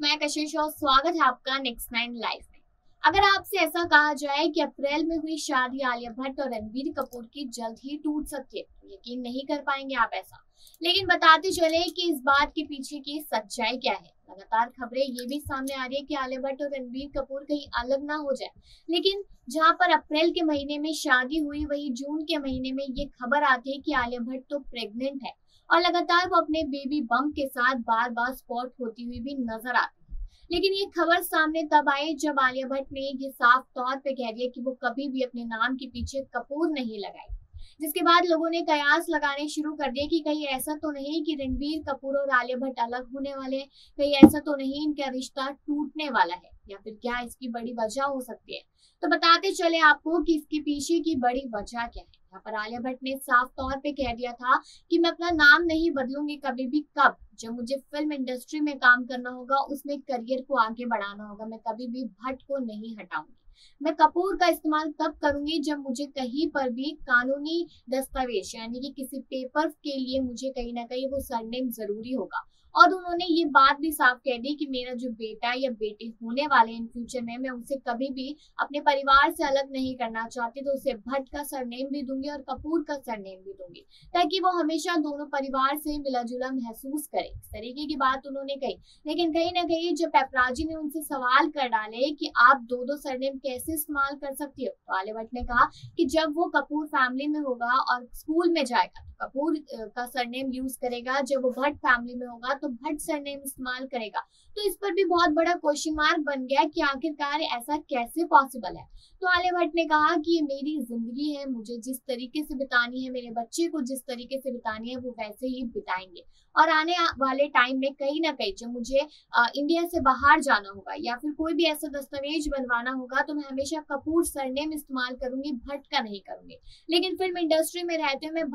मैं कशिश और स्वागत है आपका नेक्स्ट नाइन लाइव में अगर आपसे ऐसा कहा जाए कि अप्रैल में हुई शादी आलिया भट्ट और रणबीर कपूर की जल्द ही टूट सकती है तो यकीन नहीं कर पाएँगे आप ऐसा। लेकिन बताते चले कि इस बात के पीछे की सच्चाई क्या है। लगातार खबरें ये भी सामने आ रही है कि आलिया भट्ट और रणबीर कपूर कहीं अलग ना हो जाए। लेकिन जहाँ पर अप्रैल के महीने में शादी हुई, वही जून के महीने में ये खबर आती है कि आलिया भट्ट तो प्रेग्नेंट है और लगातार वो अपने बेबी बम के साथ बार बार स्पॉट होती हुई भी नज़र आती है। लेकिन ये खबर सामने तब आई जब आलिया भट्ट ने ये साफ़ तौर पे कह दिया कि वो कभी भी अपने नाम के पीछे कपूर नहीं लगाई जिसके बाद लोगों ने कयास लगाने शुरू कर दिए कि कहीं ऐसा तो नहीं कि रणबीर कपूर और आलिया भट्ट अलग होने वाले हैं, कहीं ऐसा तो नहीं इनका रिश्ता टूटने वाला है, या फिर क्या इसकी बड़ी वजह हो सकती है? तो बताते चले आपको कि इसके पीछे की बड़ी वजह क्या है। यहाँ पर आलिया भट्ट ने साफ़ तौर पे कह दिया था कि मैं अपना नाम नहीं बदलूँगी कभी भी कब। जब मुझे फ़िल्म इंडस्ट्री में काम करना होगा, उसमें करियर को आगे बढ़ाना होगा, मैं कभी भी भट्ट को नहीं हटाऊँगी। मैं कपूर का इस्तेमाल तब करूँगी जब मुझे कहीं पर भी कानूनी दस्तावेज़, यानी कि किसी पेपर के लिए मुझे कहीं ना कहीं वो सरनेम ज़रूरी होगा। और उन्होंने ये बात भी साफ़ कह दी कि मेरा जो बेटा या बेटी होने वाले इन फ्यूचर में, मैं उसे कभी भी अपने परिवार से अलग नहीं करना चाहती तो उसे भट्ट का सरनेम भी दूँगी और कपूर का सरनेम भी दूँगी, ताकि वो हमेशा दोनों परिवार से मिला जुला महसूस करे। इस तरीके की बात उन्होंने कही। लेकिन कहीं ना कहीं जब पेपराजी ने उनसे सवाल कर डाले कि आप दो दो सरनेम कैसे इस्तेमाल कर सकती हो तो आलिया भट्ट ने कहा कि जब वो कपूर फैमिली में होगा और स्कूल में जाएगा कपूर का सरनेम यूज़ करेगा। जब वो भट्ट फैमिली में होगा तो भट्ट सरनेम इस्तेमाल करेगा। तो इस पर भी बहुत बड़ा क्वेश्चन मार्क बन गया कि आखिरकार ऐसा कैसे पॉसिबल है। तो आलिया भट्ट ने कहा कि ये मेरी ज़िंदगी है मुझे जिस तरीके से बितानी है मेरे बच्चे को जिस तरीके से बितानी है वो वैसे ही बिताएँगे। और आने वाले टाइम में कहीं ना कहीं जब मुझे आ, इंडिया से बाहर जाना होगा या फिर कोई भी ऐसा दस्तावेज़ बनवाना होगा तो मैं हमेशा कपूर सरनेम इस्तेमाल करूँगी भट्ट का नहीं करूँगी। लेकिन फ़िल्म इंडस्ट्री में रहते हुए मैं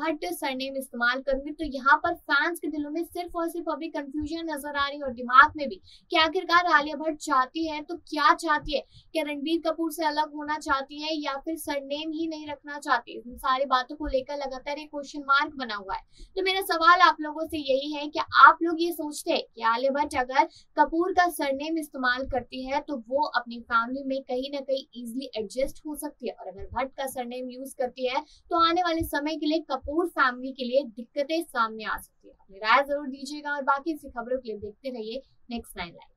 भट्ट सरनेम इस्तेमाल करूँगी तो यहाँ पर फैंस के दिलों में सिर्फ़ और सिर्फ़ अभी कंफ्यूजन नज़र आ रही है और दिमाग में भी कि आखिरकार आलिया भट्ट चाहती है तो क्या चाहती है? क्या रणबीर कपूर से अलग होना चाहती है या फिर सरनेम ही नहीं रखना चाहती? इन सारी बातों को लेकर लगातार एक क्वेश्चन मार्क बना हुआ है। तो मेरा सवाल आप लोगों से यही है कि आप लोग ये सोचते हैं कि आलिया भट्ट अगर कपूर का सरनेम इस्तेमाल करती है तो वो अपनी फैमिली में कहीं ना कहीं इजिली एडजस्ट हो सकती है। और अगर भट्ट का सरनेम यूज़ करती है तो आने वाले समय के लिए कपूर फैमिली के लिए दिक्कतें सामने आ सकती है। अपनी राय ज़रूर दीजिएगा और बाकी ऐसी खबरों के लिए देखते रहिए नेक्स्ट नाइन लाइव।